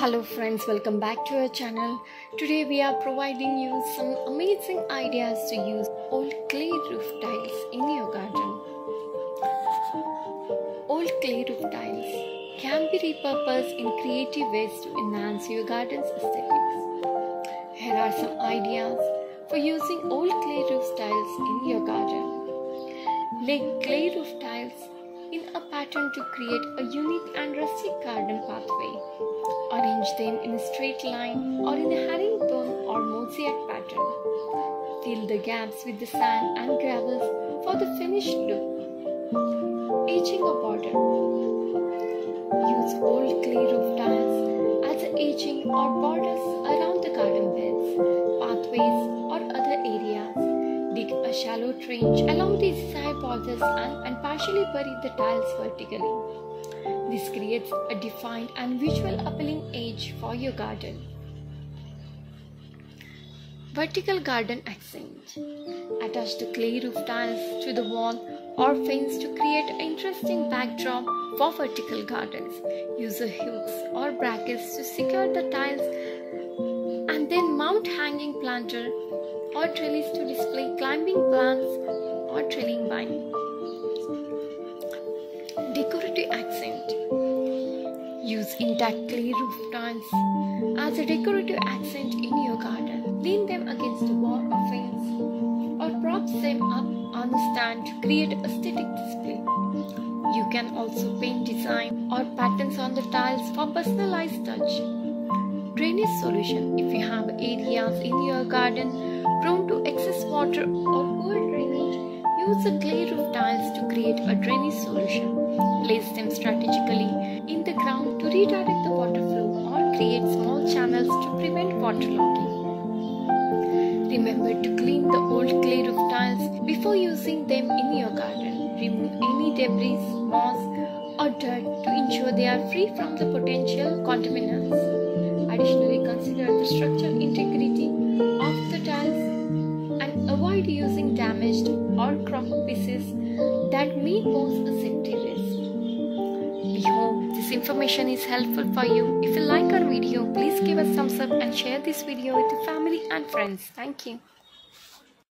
Hello friends, welcome back to our channel. Today we are providing you some amazing ideas to use old clay roof tiles in your garden. Old clay roof tiles can be repurposed in creative ways to enhance your garden's aesthetics. Here are some ideas for using old clay roof tiles in your garden. Lay clay roof tiles in a pattern to create a unique and rustic garden. Arrange them in a straight line or in a herringbone or mosaic pattern. Fill the gaps with the sand and gravels for the finished look. Aging a border. Use old clay roof tiles as aging or borders around the garden beds, pathways, or other areas. Dig a shallow trench along the side borders and, and partially bury the tiles vertically. This creates a defined and visual appealing edge for your garden. Vertical garden accent. Attach the clay roof tiles to the wall or fence to create an interesting backdrop for vertical gardens. Use hooks or brackets to secure the tiles and then mount hanging planter or trellis to display climbing plants Use intact clay roof tiles as a decorative accent in your garden. Lean them against the wall or fence or prop them up on a stand to create aesthetic display. You can also paint design or patterns on the tiles for personalized touch. Drainage solution if you have areas in your garden prone to excess water or poor drainage, use the clay roof tiles to create a drainage solution. Place them strategically redirect the water flow or create small channels to prevent waterlogging. Remember to clean the old clay roof tiles before using them in your garden. Remove any debris, moss, or dirt to ensure they are free from the potential contaminants. Additionally, consider the structural integrity of the tiles and avoid using damaged or crooked pieces that may pose a safety risk. This information is helpful for you. If you like our video, please give us thumbs up and share this video with your family and friends. Thank you.